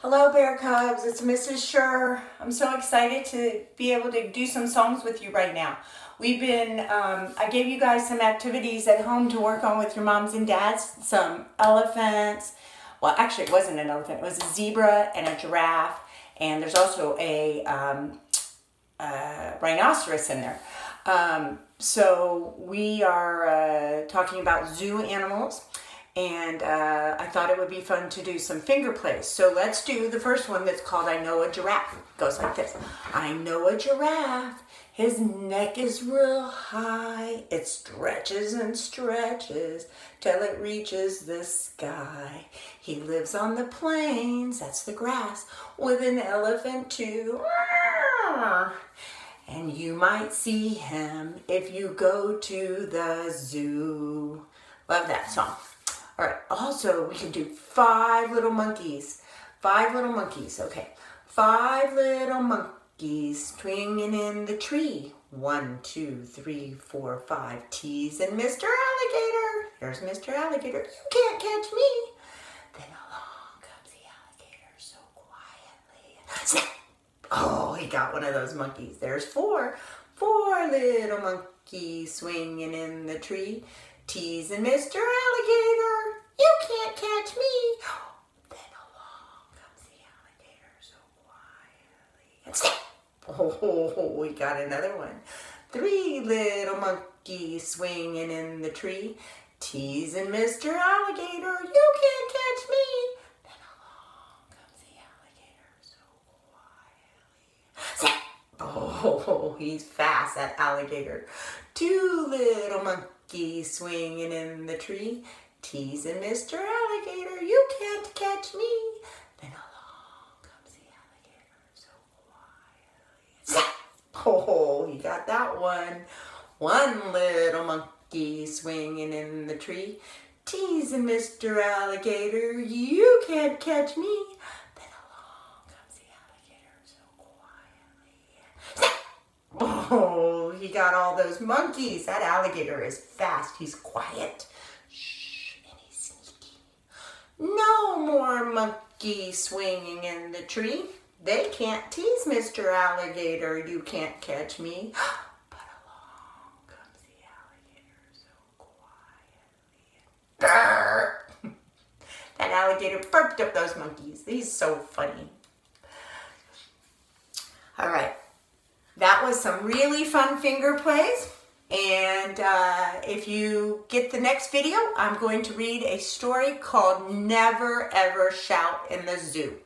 Hello, Bear Cubs. It's Mrs. Schurr. I'm so excited to be able to do some songs with you right now. We've been, um, I gave you guys some activities at home to work on with your moms and dads. Some elephants. Well, actually, it wasn't an elephant. It was a zebra and a giraffe. And there's also a um, rhinoceros in there. Um, so we are uh, talking about zoo animals and uh, I thought it would be fun to do some finger plays. So let's do the first one that's called I Know a Giraffe. It goes like this. I know a giraffe. His neck is real high. It stretches and stretches till it reaches the sky. He lives on the plains, that's the grass, with an elephant too. And you might see him if you go to the zoo. Love that song. All right, also we can do five little monkeys. Five little monkeys, okay. Five little monkeys swinging in the tree. One, two, three, four, five. Tease and Mr. Alligator. Here's Mr. Alligator. You can't catch me. Then along comes the alligator so quietly. Snap! Oh, he got one of those monkeys. There's four. Four little monkeys swinging in the tree. Teasing Mr. Alligator. You can't catch me. Then along comes the alligator so quietly and snap. Oh, we got another one. Three little monkeys swinging in the tree. Teasing Mr. Alligator. You can't catch me. Then along comes the alligator so quietly. Snap. Oh, he's fast, that alligator. Two little monkeys swinging in the tree, teasing Mr. Alligator, you can't catch me. Then along comes the alligator so quietly. Oh, you got that one. One little monkey swinging in the tree, teasing Mr. Alligator, you can't catch me. Then along comes the alligator so quietly. Oh, he got all those monkeys. That alligator is fast. He's quiet. Shh, and he's sneaky. No more monkeys swinging in the tree. They can't tease Mr. Alligator. You can't catch me. But along comes the alligator so quietly. And that alligator burped up those monkeys. He's so funny. All right. That was some really fun finger plays. And uh, if you get the next video, I'm going to read a story called Never Ever Shout in the Zoo.